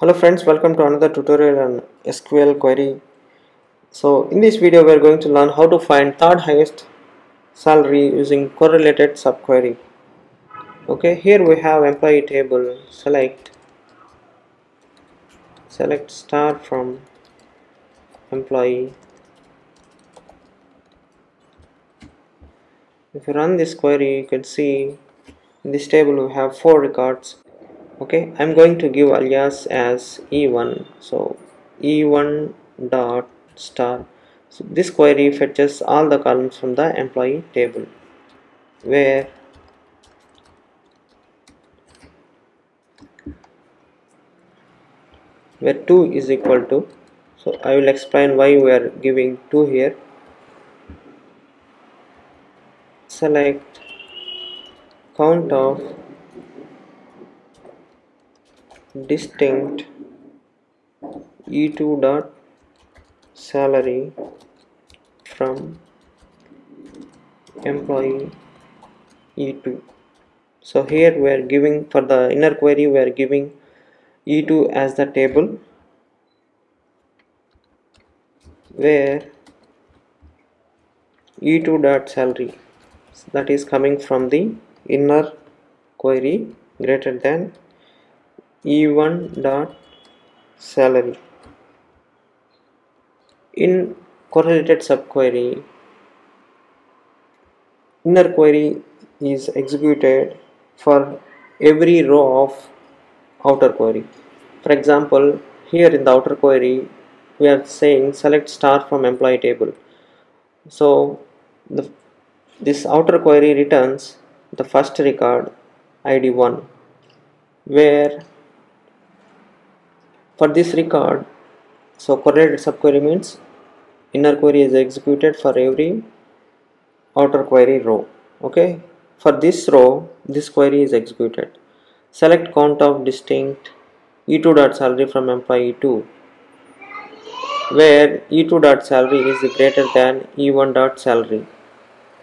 Hello friends, welcome to another tutorial on SQL query. So in this video we are going to learn how to find third highest salary using correlated subquery. Okay, here we have employee table, select select star from employee. If you run this query you can see in this table we have four records okay i'm going to give alias as e1 so e1 dot star. So this query fetches all the columns from the employee table where where 2 is equal to so I will explain why we are giving 2 here. Select count of distinct e2 dot salary from employee e2 so here we are giving for the inner query we are giving e2 as the table where e2 dot salary that is coming from the inner query greater than e1 dot salary. In correlated subquery inner query is executed for every row of outer query. For example here in the outer query we are saying select star from employee table. So the, this outer query returns the first record id1 where for this record so correlated subquery means inner query is executed for every outer query row okay? For this row this query is executed. Select count of distinct e2 dot salary from employee 2 where e2 dot salary is greater than e1 dot salary.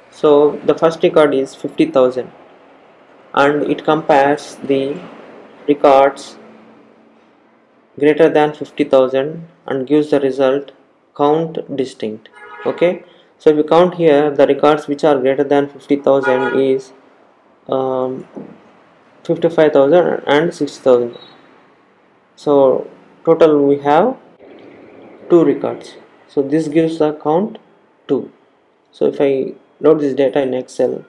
So the first record is 50000 and it compares the records greater than 50000 and gives the result count distinct. Okay? So if you count here the records which are greater than 50000 is um, 55000 and 60000 so total we have two records. So this gives the count 2 so if I load this data in Excel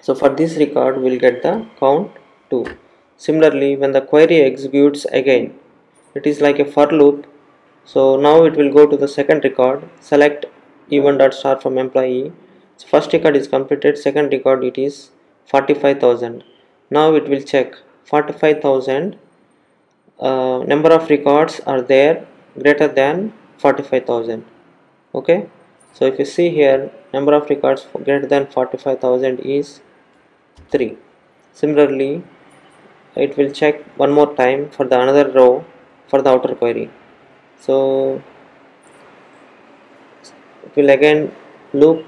so for this record we'll get the count 2 similarly when the query executes again it is like a for loop. So now it will go to the second record. Select e1 dot from employee. So first record is completed. Second record it is 45000 now it will check. 45000 uh, number of records are there greater than 45000 okay? So if you see here number of records greater than 45000 is 3 similarly it will check one more time for the another row for the outer query. So it will again loop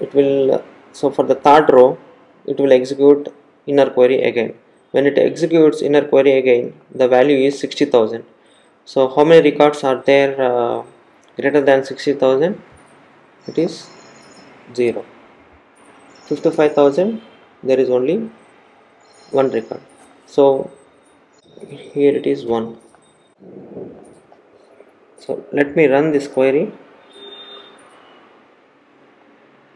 it will so for the third row it will execute inner query again. When it executes inner query again the value is 60000 so how many records are there uh, greater than 60000 it is 0 55000 there is only one record so here it is 1 so let me run this query.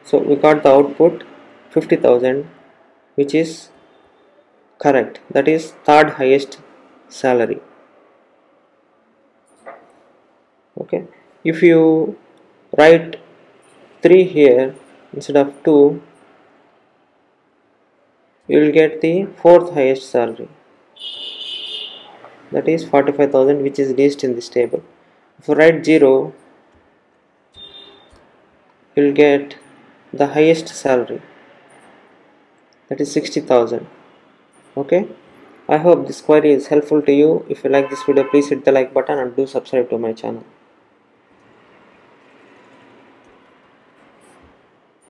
So we got the output 50000 which is correct. That is third highest salary. Okay. If you write 3 here instead of 2 you will get the fourth highest salary. That is 45000 which is least in this table. If you write 0 you will get the highest salary. That is 60000 okay? I hope this query is helpful to you. If you like this video please hit the like button and do subscribe to my channel